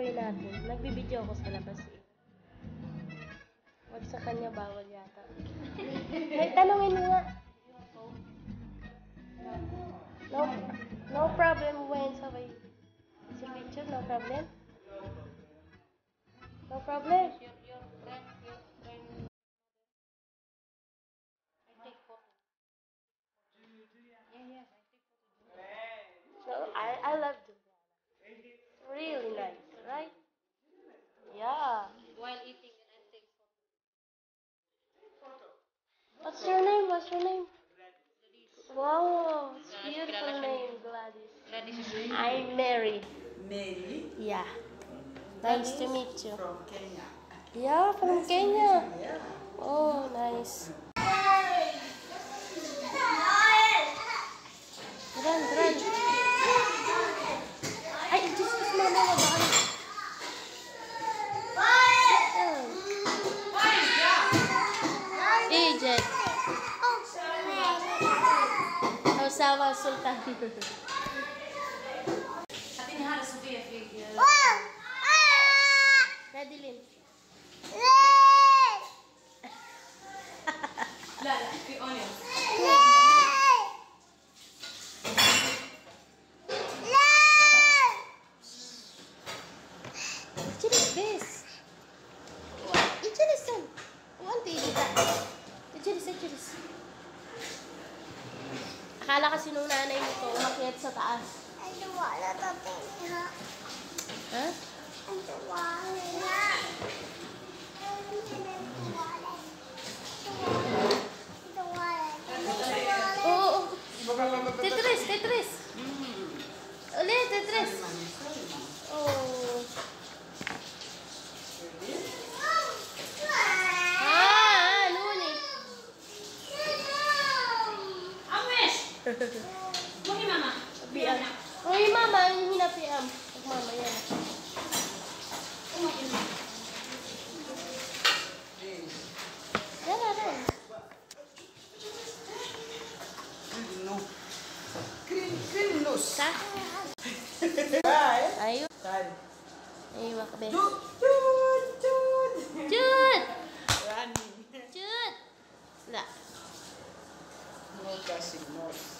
Tuloy natin. Nagbibideo ako sa labas eh. Wag sa kanya bawal yata. May tanongin mo nga. No, no problem when sabay si picture, no problem? No problem? I'm Mary. Mary Yeah. Nice to meet you. from Kenya. Yeah, from Kenya. Yeah. Oh, nice. Run, run. Ay, Jesus, mama, wag ka. Egypt. Osama Sultan. Madeline. Lala, onion. Ichiris, bes. Ichiris, son. Wanti, dita. Ichiris, ichiris. Akala kasi nung nanay nito, umakyat sa taas. Mama, yung hinapiam. Pag mama, yan. Na, yan. No. Green, green nose. Sa? Ayun. Ayun, wakabe. Toot, toot, toot. Jud! Running. Jud! La. No touching nose.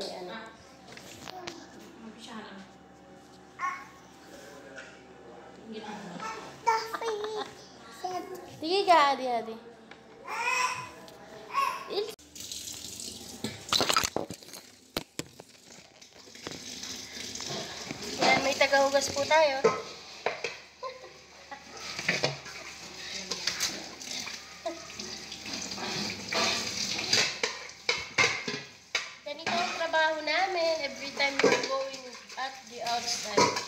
Yan, ano? Magpisahan. Sige ka, adi, adi. Yan, may tagahugas po tayo. I'm going at the outside.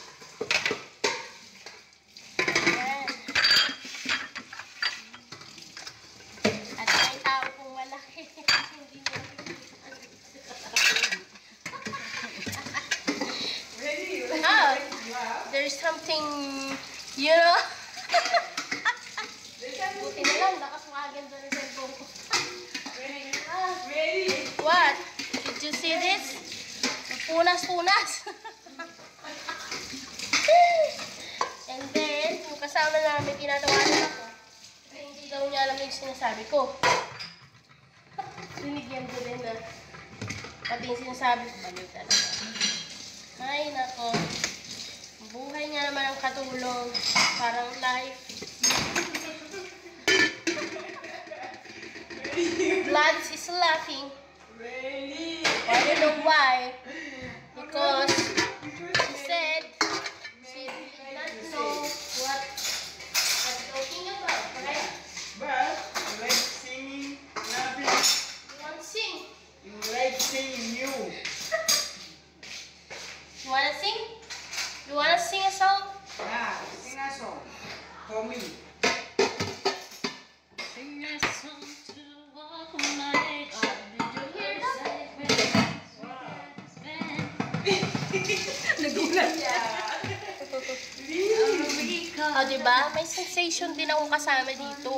Oh, there's something, you know? Ready? What? Did you see this? Punas-punas. And then, yung kasama namin, tinatawanan ako. Hindi daw niya alam yung sinasabi ko. Sinigyan ko din na pati yung sinasabi ko. Balitan. Ay, nako. Buhay nga naman ang katulong. Parang life. Gladys is laughing. Really? I don't know why. Because O, diba? May sensation din akong kasama dito.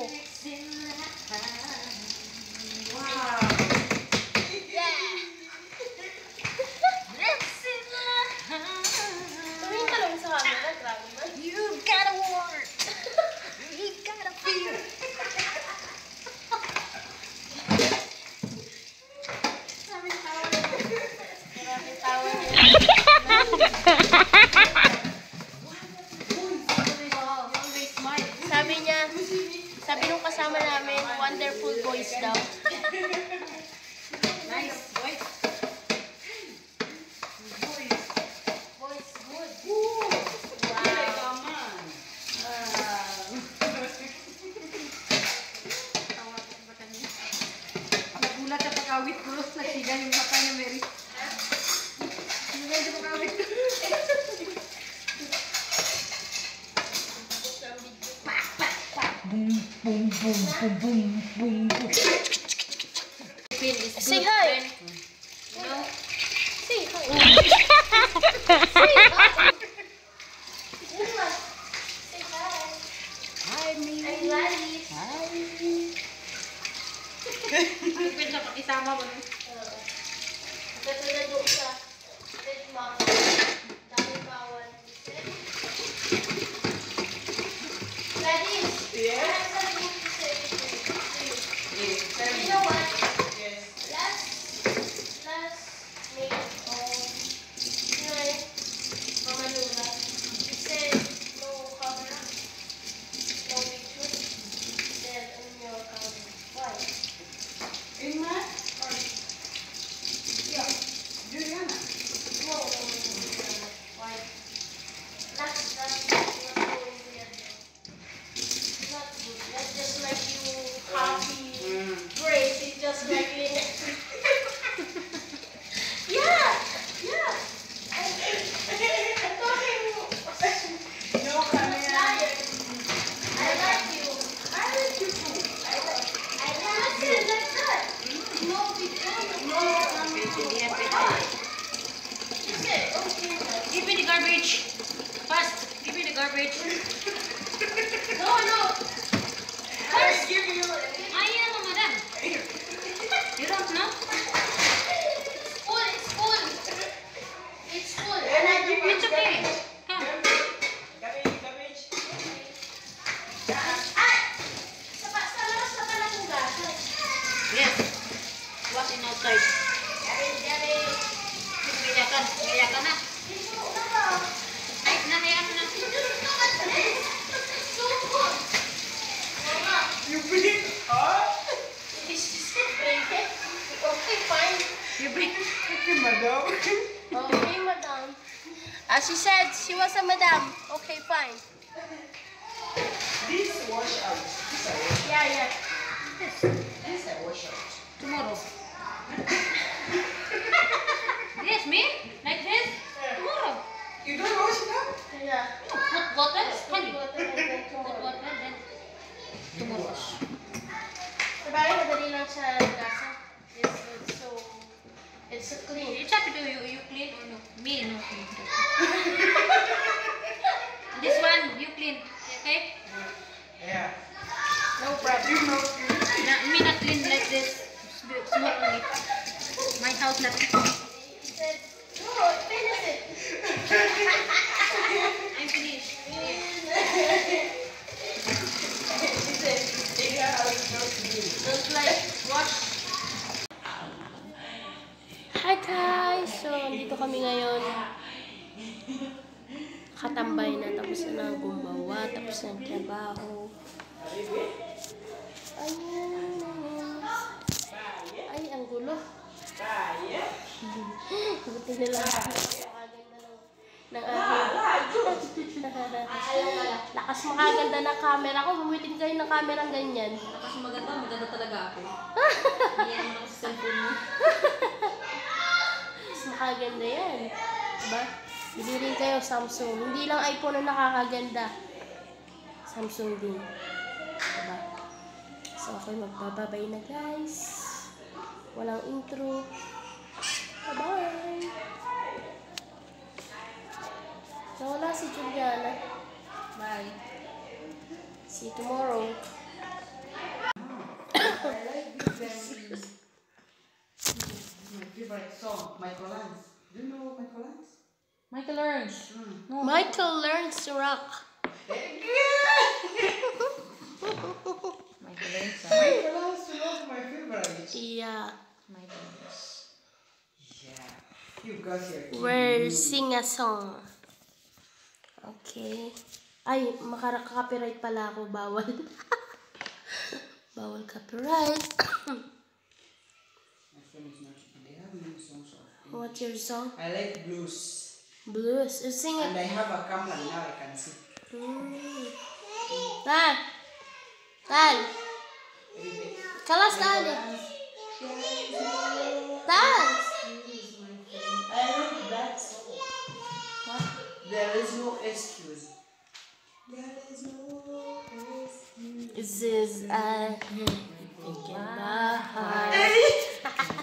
boom, boom, boom, boom, boom, boom. Say hi. You know? Say hi. Isama mo na. Amen. Thank you. She said she was a madam. Okay, fine. This wash out. Yeah, yeah. This. This I wash out. Tomorrow. Hi guys! So, dito kami ngayon katambay na tapos na gumawa, tapos na trabaho. Ayun. Ay, ang gulo. Buti nila makaganda ng, ng aking... Lakas makaganda ng camera ko. Bumitin kayo ng camera ganyan. Kasi maganda, maganda talaga ako. Ako sa cellphone mo. Mas makaganda yan. Diba? Bili rin kayo Samsung. Hindi lang iPhone ang nakakaganda. Samsung din. Okay, magbababay na guys. Walang intro. Bye-bye! Nawala si Juliana. Bye. See you tomorrow. Favorite song, Michael Lance. Do you know Michael Lance? Michael Ernst. No. Michael learns to rock. Michael Ernst. Michael Lance was my favorite. Yeah. Yeah. You got here. We'll sing a song. Okay. Ay, makaka-copyright pala ako. Bawal. Bawal copyright. My friend is not. They have many songs of. What's your song? I like blues. Blues. You sing And it. I have a camera now I can see. Mm. Tan. Tali. Tan. I like that song. There is no excuse. There is no excuse. This is a in my heart.